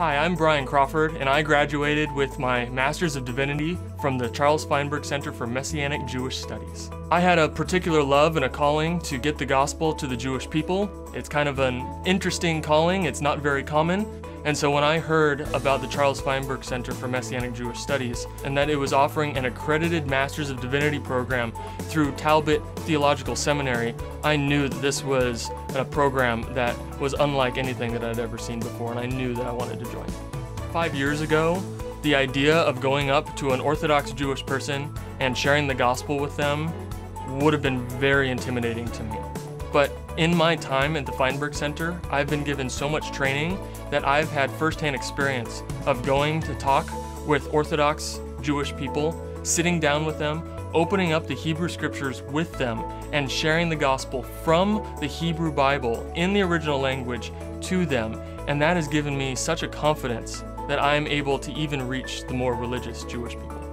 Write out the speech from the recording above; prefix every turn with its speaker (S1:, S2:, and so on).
S1: Hi, I'm Brian Crawford, and I graduated with my Master's of Divinity from the Charles Feinberg Center for Messianic Jewish Studies. I had a particular love and a calling to get the gospel to the Jewish people. It's kind of an interesting calling, it's not very common, and so when I heard about the Charles Feinberg Center for Messianic Jewish Studies and that it was offering an accredited Masters of Divinity program through Talbot Theological Seminary, I knew that this was a program that was unlike anything that I'd ever seen before and I knew that I wanted to join. Five years ago, the idea of going up to an Orthodox Jewish person and sharing the gospel with them would have been very intimidating to me. But in my time at the Feinberg Center, I've been given so much training that I've had firsthand experience of going to talk with Orthodox Jewish people, sitting down with them, opening up the Hebrew scriptures with them, and sharing the gospel from the Hebrew Bible in the original language to them. And that has given me such a confidence that I am able to even reach the more religious Jewish people.